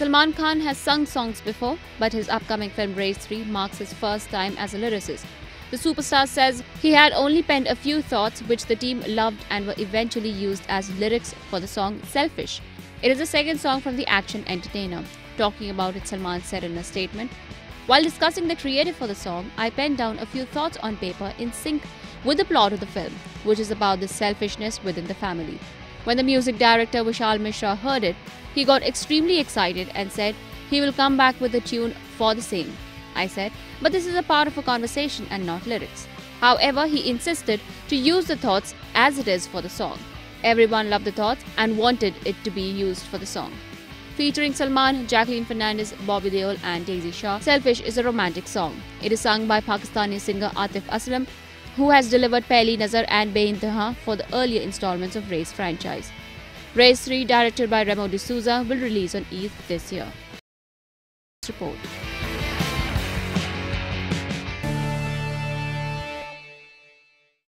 Salman Khan has sung songs before, but his upcoming film Race 3 marks his first time as a lyricist. The superstar says he had only penned a few thoughts which the team loved and were eventually used as lyrics for the song Selfish. It is the second song from the action entertainer. Talking about it, Salman said in a statement, While discussing the creative for the song, I penned down a few thoughts on paper in sync with the plot of the film, which is about the selfishness within the family. When the music director Vishal Mishra heard it, he got extremely excited and said he will come back with a tune for the same. I said, but this is a part of a conversation and not lyrics. However, he insisted to use the thoughts as it is for the song. Everyone loved the thoughts and wanted it to be used for the song. Featuring Salman, Jacqueline Fernandez, Bobby Deol, and Daisy Shah, Selfish is a romantic song. It is sung by Pakistani singer Atif Aslam, who has delivered Pehli Nazar and Beintehaan for the earlier installments of Race franchise. Race 3, directed by Remo D'Souza, will release on Eid this year. Report.